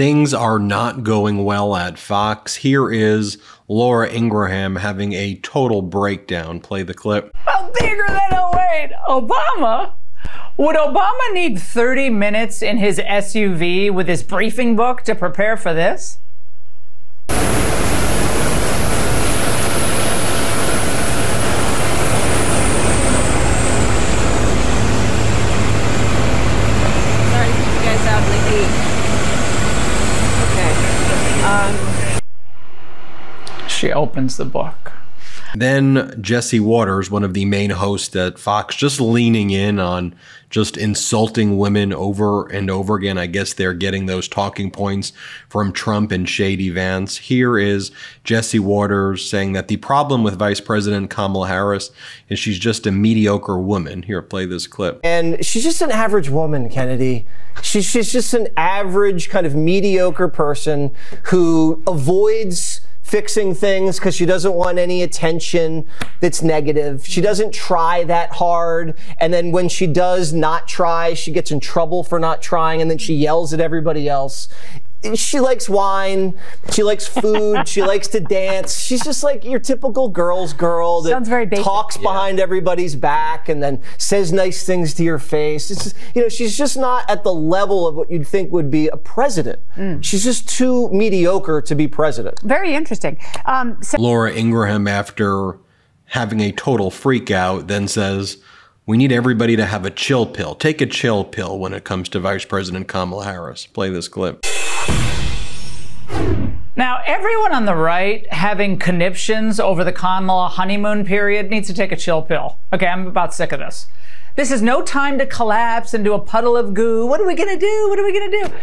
Things are not going well at Fox. Here is Laura Ingraham having a total breakdown. Play the clip. Well, bigger than 08, Obama. Would Obama need 30 minutes in his SUV with his briefing book to prepare for this? Sorry to keep you guys out late. Okay. Um, She opens the book. Then Jesse Watters, one of the main hosts at Fox, just leaning in on just insulting women over and over again. I guess they're getting those talking points from Trump and Shady Vance. Here is Jesse Watters saying that the problem with Vice President Kamala Harris is she's just a mediocre woman. Here, play this clip. And she's just an average woman, Kennedy. She's, she's just an average, kind of mediocre person who avoids fixing things because she doesn't want any attention that's negative. She doesn't try that hard. And then when she does not try, she gets in trouble for not trying and then she yells at everybody else. She likes wine. She likes food. she likes to dance. She's just like your typical girl's girl that Sounds very basic. talks behind everybody's back and then says nice things to your face. It's just, you know, she's just not at the level of what you'd think would be a president. She's just too mediocre to be president. Very interesting. Um, so Laura Ingraham, after having a total freak out, then says, We need everybody to have a chill pill. Take a chill pill when it comes to Vice President Kamala Harris. Play this clip. Now, everyone on the right having conniptions over the Kamala honeymoon period needs to take a chill pill. Okay, I'm about sick of this. This is no time to collapse into a puddle of goo. What are we going to do? What are we going to do?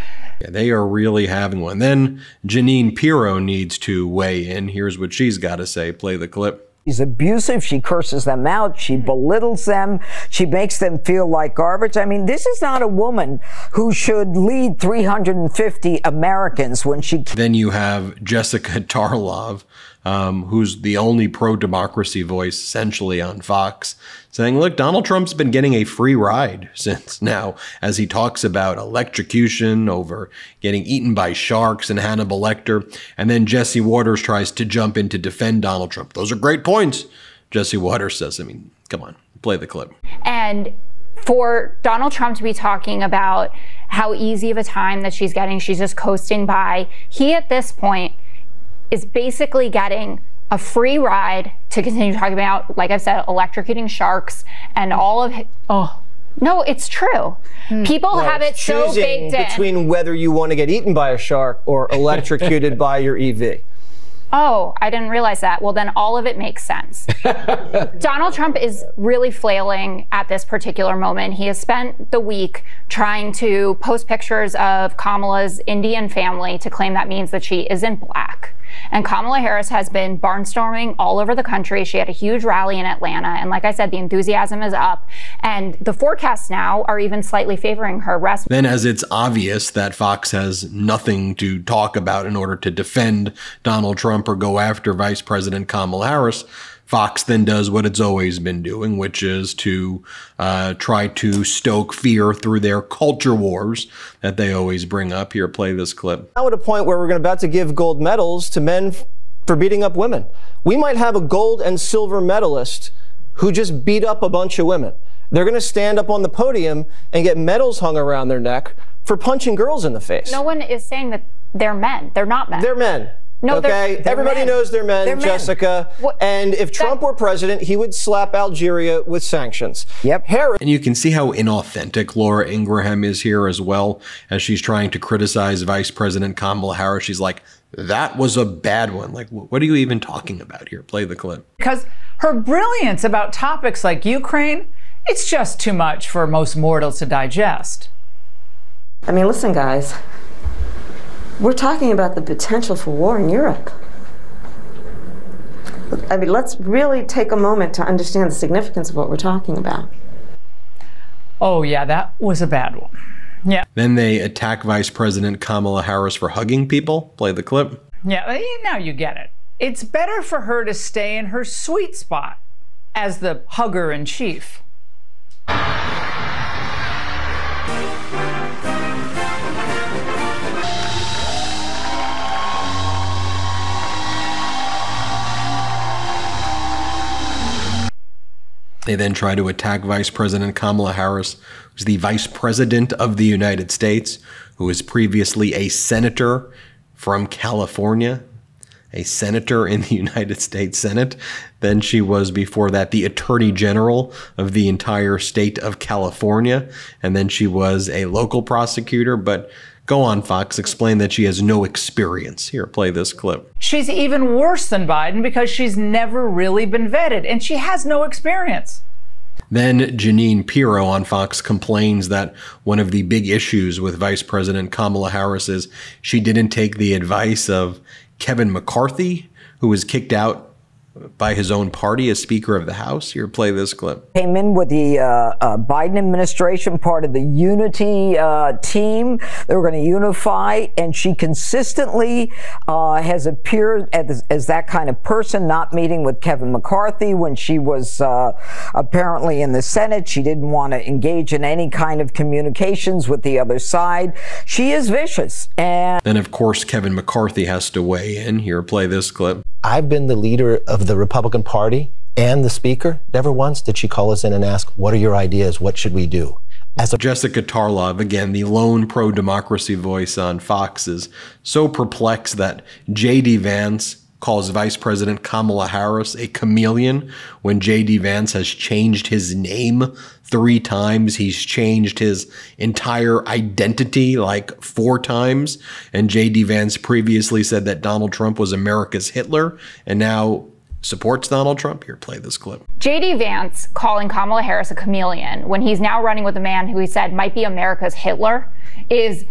Yeah, they are really having one. Then Jeanine Pirro needs to weigh in. Here's what she's got to say. Play the clip. She's abusive. She curses them out. She hmm. belittles them. She makes them feel like garbage. I mean, this is not a woman who should lead 350 Americans when she Then you have Jessica Tarlov, um, who's the only pro democracy voice essentially on Fox, saying, Look, Donald Trump's been getting a free ride since now, as he talks about electrocution over getting eaten by sharks and Hannibal Lecter. And then Jesse Watters tries to jump in to defend Donald Trump. Those are great points, Jesse Watters says. I mean, come on, play the clip. And for Donald Trump to be talking about how easy of a time that she's getting, she's just coasting by, he at this point is basically getting a free ride to continue talking about, like I've said, electrocuting sharks and all of. Oh, no, it's true. Hmm. People have it so Choosing baked in. between whether you want to get eaten by a shark or electrocuted by your EV. Oh, I didn't realize that. Well, then all of it makes sense. Donald Trump is really flailing at this particular moment. He has spent the week trying to post pictures of Kamala's Indian family to claim that means that she isn't black. And Kamala Harris has been barnstorming all over the country. She had a huge rally in Atlanta. And like I said, the enthusiasm is up. And the forecasts now are even slightly favoring her. Russ Then, as it's obvious that Fox has nothing to talk about in order to defend Donald Trump or go after Vice President Kamala Harris, Fox then does what it's always been doing, which is to uh, try to stoke fear through their culture wars that they always bring up. Here, play this clip. Now at a point where we're about to give gold medals to men for beating up women. We might have a gold and silver medalist who just beat up a bunch of women. They're going to stand up on the podium and get medals hung around their neck for punching girls in the face. no one is saying that they're men. They're not men. They're men. No, they're- okay. they're Everybody men. knows they're men, They're. Jessica. What- And if Trump were president, he would slap Algeria with sanctions. Yep. Harris. And you can see how inauthentic Laura Ingraham is here as well as she's trying to criticize Vice President Kamala Harris. She's like, that was a bad one. Like, what are you even talking about here? Play the clip. Because her brilliance about topics like Ukraine, it's just too much for most mortals to digest. I mean, listen, guys. We're talking about the potential for war in Europe. I mean, let's really take a moment to understand the significance of what we're talking about. Oh, yeah, that was a bad one. Yeah. Then they attack Vice President Kamala Harris for hugging people. Play the clip. Yeah, eh, now you get it. It's better for her to stay in her sweet spot as the hugger in chief. They then try to attack Vice President Kamala Harris, who's the Vice President of the United States, who was previously a senator from California, a senator in the United States Senate. Then she was, before that, the Attorney General of the entire state of California. And then she was a local prosecutor. But go on, Fox, explain that she has no experience. Here, play this clip. She's even worse than Biden because she's never really been vetted and she has no experience. Then Jeanine Pirro on Fox complains that one of the big issues with Vice President Kamala Harris is she didn't take the advice of Kevin McCarthy, who was kicked out by his own party as Speaker of the House. Here, play this clip. Came in with the uh, uh, Biden administration, part of the unity uh, team. They were going to unify, and she consistently uh, has appeared as, as, that kind of person, not meeting with Kevin McCarthy when she was uh, apparently in the Senate. She didn't want to engage in any kind of communications with the other side. She is vicious. And then, of course, Kevin McCarthy has to weigh in. Here, play this clip. I've been the leader of the Republican Party and the Speaker. Never once did she call us in and ask, What are your ideas? What should we do? As a- Jessica Tarlov, again, the lone pro democracy voice on Fox, is so perplexed that J.D. Vance calls Vice President Kamala Harris a chameleon when J.D. Vance has changed his name three times. He's changed his entire identity like four times. And J.D. Vance previously said that Donald Trump was America's Hitler. And now supports Donald Trump. Here, play this clip. J.D. Vance calling Kamala Harris a chameleon when he's now running with a man who he said might be America's Hitler is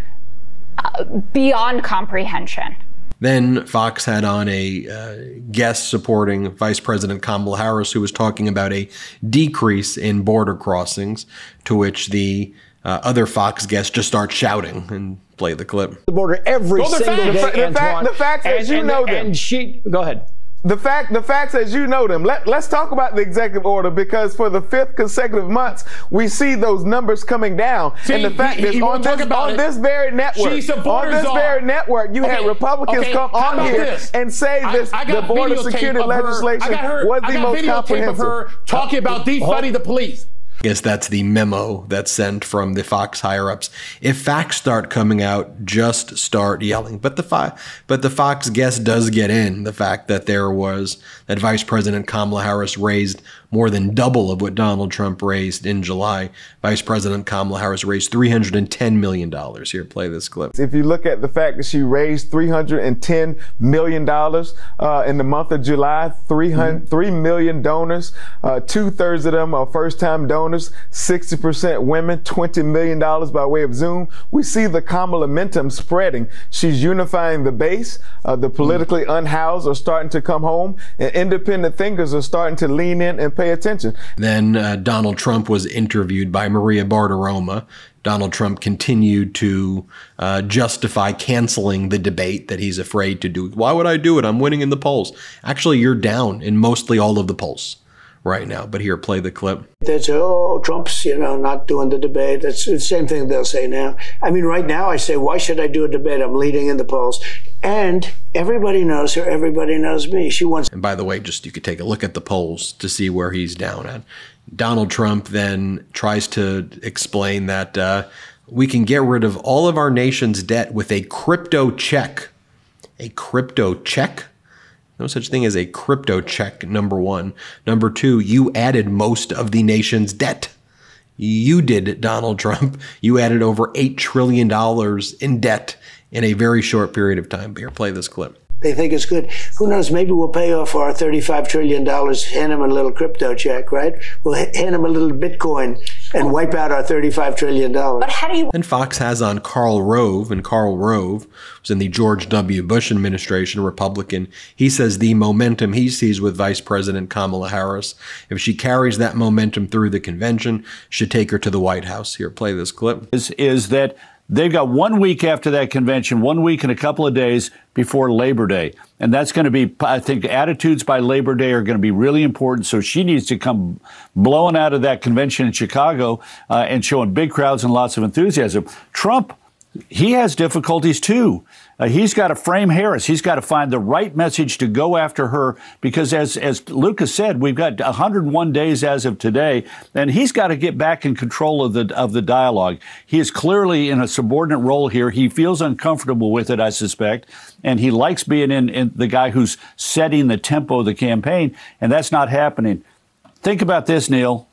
uh, beyond comprehension. Then Fox had on a uh, guest supporting Vice President Kamala Harris, who was talking about a decrease in border crossings, to which the uh, other Fox guests just start shouting and play the clip. The border every well, single fact, day, the, Antoine. the facts and, as you and, know them. And she, go ahead the fact the facts as you know them Let, let's talk about the executive order because for the fifth consecutive months we see those numbers coming down see, and the fact he, is he on, this, on this very network on this very network you okay. had republicans okay. come on here this? and say this I, I the border security legislation her, was the most comprehensive of her talking about defunding the police guess that's the memo that's sent from the Fox higher ups. If facts start coming out, just start yelling. But the but the Fox guest does get in the fact that there was that Vice President Kamala Harris raised more than double of what Donald Trump raised in July. Vice President Kamala Harris raised $310 million. Here, play this clip. If you look at the fact that she raised $310 million uh, in the month of July, 300, mm-hmm. 3 million donors, uh, two thirds of them are first time donors, 60% women, $20 million by way of Zoom. We see the Kamala momentum spreading. She's unifying the base. Uh, the politically unhoused are starting to come home, and independent thinkers are starting to lean in and pay attention. Then uh, Donald Trump was interviewed by Maria Bartiromo. Donald Trump continued to uh, justify canceling the debate that he's afraid to do. Why would I do it? I'm winning in the polls. Actually, you're down in mostly all of the polls right now. But here, play the clip. They say, oh, Trump's, you know, not doing the debate. That's the same thing they'll say now. I mean, right now I say, why should I do a debate? I'm leading in the polls. And everybody knows her. Everybody knows me. She wants. And by the way, just you could take a look at the polls to see where he's down at. Donald Trump then tries to explain that uh, we can get rid of all of our nation's debt with a crypto check. A crypto check? No such thing as a crypto check, number one. Number two, you added most of the nation's debt. You did, Donald Trump. You added over $8 trillion in debt in a very short period of time. Here, play this clip. They think it's good. Who knows? Maybe we'll pay off our $35 trillion, hand them a little crypto check, right? We'll hand them a little Bitcoin and wipe out our $35 trillion. But how do you. And Fox has on Karl Rove, and Karl Rove was in the George W. Bush administration, Republican. He says the momentum he sees with Vice President Kamala Harris, if she carries that momentum through the convention, should take her to the White House. Here, play this clip. Is, is that They've got one week after that convention, one week and a couple of days before Labor Day. And that's going to be, I think, attitudes by Labor Day are going to be really important. So she needs to come blowing out of that convention in Chicago uh, and showing big crowds and lots of enthusiasm. Trump, he has difficulties too. Uh, he's got to frame Harris. He's got to find the right message to go after her because, as as Lucas said, we've got 101 days as of today, and he's got to get back in control of the of the dialogue. He is clearly in a subordinate role here. He feels uncomfortable with it, I suspect, and he likes being in, in the guy who's setting the tempo of the campaign, and that's not happening. Think about this, Neil.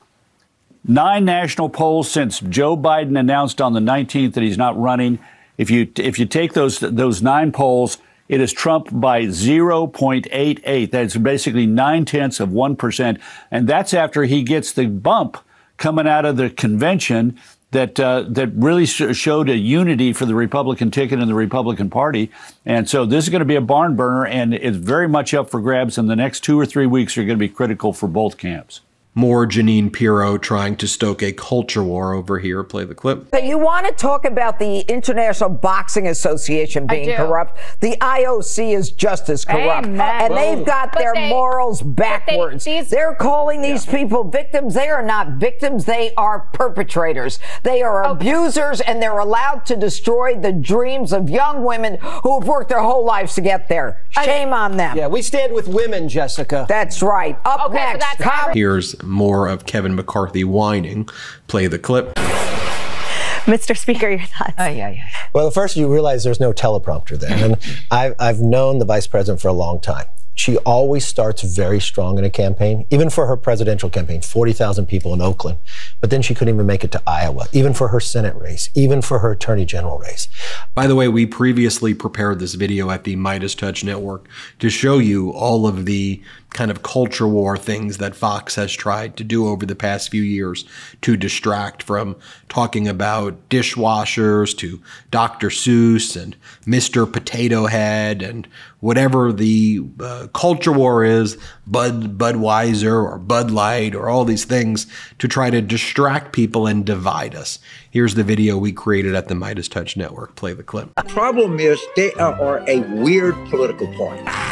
Nine national polls since Joe Biden announced on the 19th that he's not running. If you if you take those those nine polls, it is Trump by 0.88. That's basically nine tenths of one percent, and that's after he gets the bump coming out of the convention that uh, that really sh- showed a unity for the Republican ticket and the Republican Party. And so this is going to be a barn burner, and it's very much up for grabs. And the next two or three weeks are going to be critical for both camps. More Jeanine Pirro trying to stoke a culture war over here. Play the clip. So you want to talk about the International Boxing Association being corrupt? The IOC is just as corrupt, Amen. and they've got But their they- morals backwards. these- They're calling these people victims. They are not victims. They are perpetrators. They are abusers, and they're allowed to destroy the dreams of young women who have worked their whole lives to get there. Shame on them. Yeah, we stand with women, Jessica. That's right. Up Okay, next, that's Com- Here's more of Kevin McCarthy whining. Play the clip. Mr. Speaker, your thoughts. Oh, yeah, yeah. Well, first you realize there's no teleprompter there. And I've, I've known the vice president for a long time. She always starts very strong in a campaign, even for her presidential campaign, 40,000 people in Oakland. But then she couldn't even make it to Iowa, even for her Senate race, even for her attorney general race. By the way, we previously prepared this video at the MeidasTouch Network to show you all of the kind of culture war things that Fox has tried to do over the past few years to distract from talking about dishwashers to Dr. Seuss and Mr. Potato Head and whatever the uh, culture war is, Bud Budweiser or Bud Light or all these things to try to distract people and divide us. Here's the video we created at the MeidasTouch Network. Play the clip. The problem is they are a weird political party.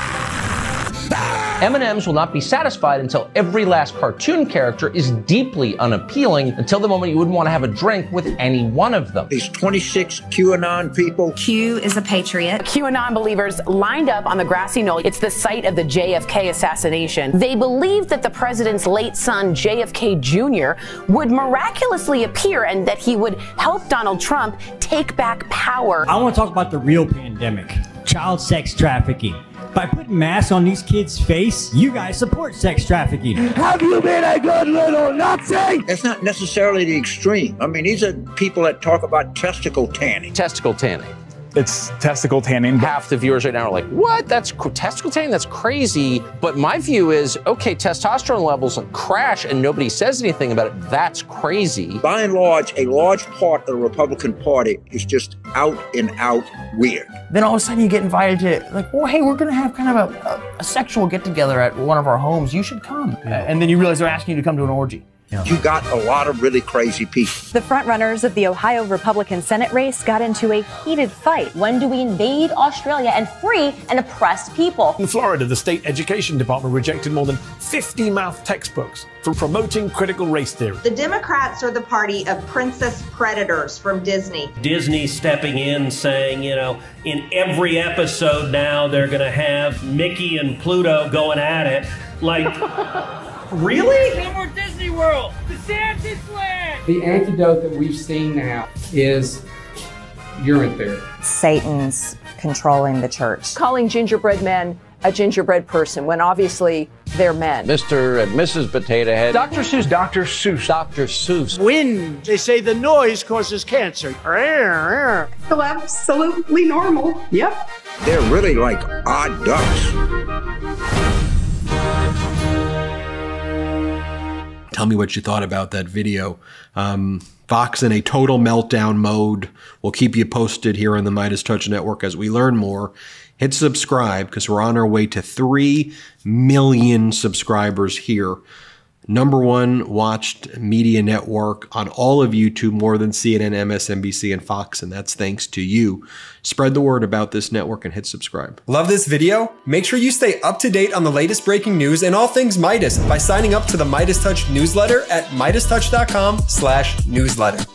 M&Ms will not be satisfied until every last cartoon character is deeply unappealing until the moment you wouldn't want to have a drink with any one of them. These 26 QAnon people. Q is a patriot. QAnon believers lined up on the grassy knoll. It's the site of the JFK assassination. They believed that the president's late son, JFK Jr., would miraculously appear and that he would help Donald Trump take back power. I want to talk about the real pandemic child sex trafficking. By putting masks on these kids' face, you guys support sex trafficking. Have you been a good little Nazi? It's not necessarily the extreme. I mean, these are people that talk about testicle tanning. Testicle tanning. It's testicle tanning. Half the viewers right now are like, what? That's cr- testicle tanning? That's crazy. But my view is, okay, testosterone levels crash and nobody says anything about it. That's crazy. By and large, a large part of the Republican Party is just out and out weird. Then all of a sudden you get invited to like, well, hey, we're gonna have kind of a, a, a sexual get together at one of our homes. You should come. And then you realize they're asking you to come to an orgy. You got a lot of really crazy people. The frontrunners of the Ohio Republican Senate race got into a heated fight. When do we invade Australia and free an oppressed people? In Florida, the state education department rejected more than 50 math textbooks for promoting critical race theory. The Democrats are the party of princess predators from Disney. Disney stepping in saying, you know, in every episode now they're going to have Mickey and Pluto going at it. Like, really? No more Disney World! The land! The antidote that we've seen now is urine therapy. Satan's controlling the church. Calling gingerbread men a gingerbread person when obviously they're men. Mr. and Mrs. Potato Head. Dr. Seuss. Dr. Seuss. Dr. Seuss. Wind. They say the noise causes cancer. So absolutely normal. Yep. They're really like odd ducks. Tell me what you thought about that video. Um, Fox in a total meltdown mode. We'll keep you posted here on the MeidasTouch Network as we learn more. Hit subscribe because we're on our way to 3 million subscribers here. Number one watched media network on all of YouTube, more than CNN, MSNBC, and Fox, and that's thanks to you. Spread the word about this network and hit subscribe. Love this video? Make sure you stay up to date on the latest breaking news and all things Meidas by signing up to the MeidasTouch newsletter at meidastouch.com slash newsletter.